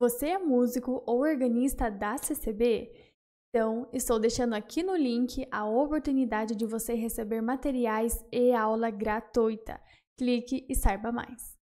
Você é músico ou organista da CCB? Então, estou deixando aqui no link a oportunidade de você receber materiais e aula gratuita. Clique e saiba mais.